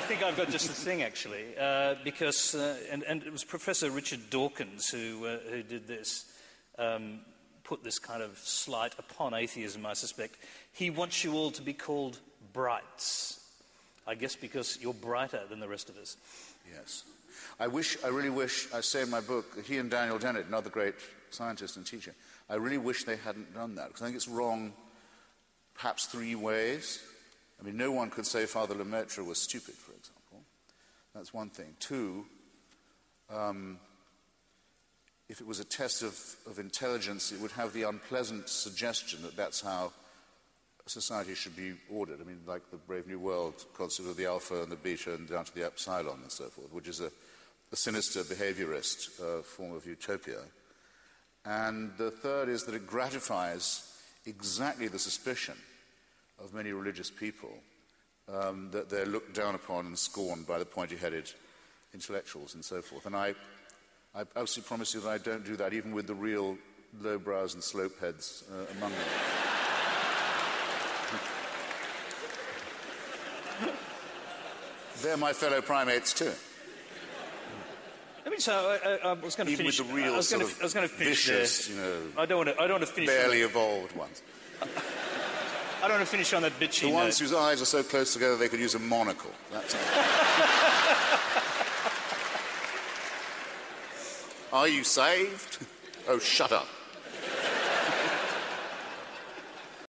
I think I've got just the thing, actually, uh, because, uh, and, and, it was Professor Richard Dawkins who, uh, who did this, um, put this kind of slight upon atheism, I suspect. He wants you all to be called brights. I guess because you're brighter than the rest of us. Yes. I wish, I really wish, I say in my book, he and Daniel Dennett, another great scientist and teacher, I really wish they hadn't done that, because I think it's wrong perhaps three ways. I mean, no one could say Father Lemaitre was stupid, for example. That's one thing. Two, um, if it was a test of, of intelligence, it would have the unpleasant suggestion that that's how society should be ordered. I mean, like the Brave New World concept of the alpha and the beta and down to the epsilon and so forth, which is a, a sinister behaviorist uh, form of utopia. And the third is that it gratifies exactly the suspicion of many religious people um, that they're looked down upon and scorned by the pointy headed intellectuals and so forth. And I, I absolutely promise you that I don't do that, even with the real lowbrows and slopeheads uh, among them. They're my fellow primates too. I mean, so I, I, I was going to finish. Even with the real I was sort going to, I was going to finish vicious, there. you know, I don't want to. I don't want to finish. barely evolved ones. I don't want to finish on that bitchy The ones note. whose eyes are so close together they could use a monocle. That's are you saved? Oh, shut up.